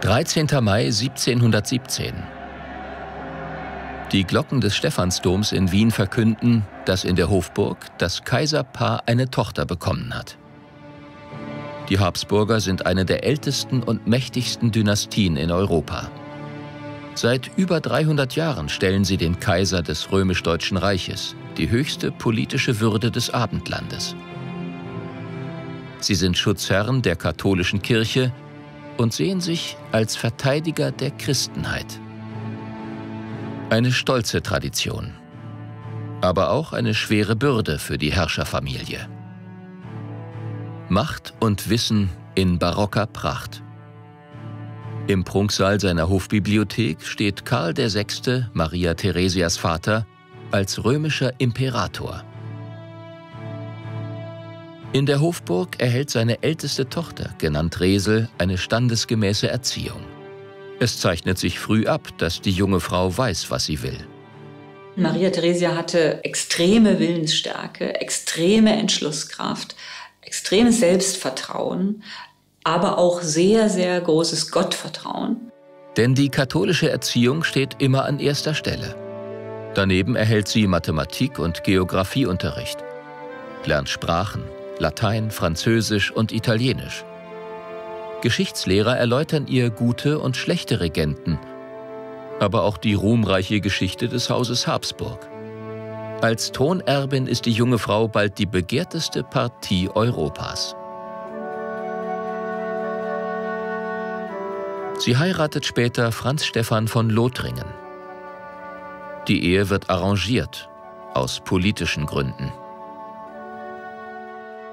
13. Mai 1717. Die Glocken des Stephansdoms in Wien verkünden, dass in der Hofburg das Kaiserpaar eine Tochter bekommen hat. Die Habsburger sind eine der ältesten und mächtigsten Dynastien in Europa. Seit über 300 Jahren stellen sie den Kaiser des römisch-deutschen Reiches, die höchste politische Würde des Abendlandes. Sie sind Schutzherren der katholischen Kirche und sehen sich als Verteidiger der Christenheit. Eine stolze Tradition, aber auch eine schwere Bürde für die Herrscherfamilie. Macht und Wissen in barocker Pracht. Im Prunksaal seiner Hofbibliothek steht Karl VI., Maria Theresias Vater, als römischer Imperator. In der Hofburg erhält seine älteste Tochter, genannt Resel, eine standesgemäße Erziehung. Es zeichnet sich früh ab, dass die junge Frau weiß, was sie will. Maria Theresia hatte extreme Willensstärke, extreme Entschlusskraft, extremes Selbstvertrauen, aber auch sehr, sehr großes Gottvertrauen. Denn die katholische Erziehung steht immer an erster Stelle. Daneben erhält sie Mathematik- und Geographieunterricht, lernt Sprachen, Latein, Französisch und Italienisch. Geschichtslehrer erläutern ihr gute und schlechte Regenten, aber auch die ruhmreiche Geschichte des Hauses Habsburg. Als Thronerbin ist die junge Frau bald die begehrteste Partie Europas. Sie heiratet später Franz Stephan von Lothringen. Die Ehe wird arrangiert, aus politischen Gründen.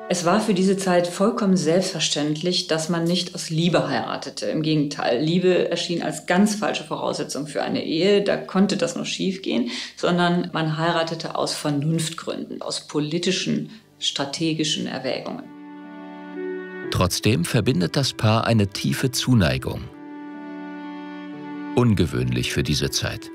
Es war für diese Zeit vollkommen selbstverständlich, dass man nicht aus Liebe heiratete. Im Gegenteil, Liebe erschien als ganz falsche Voraussetzung für eine Ehe. Da konnte das nur schiefgehen, sondern man heiratete aus Vernunftgründen, aus politischen, strategischen Erwägungen. Trotzdem verbindet das Paar eine tiefe Zuneigung. Ungewöhnlich für diese Zeit.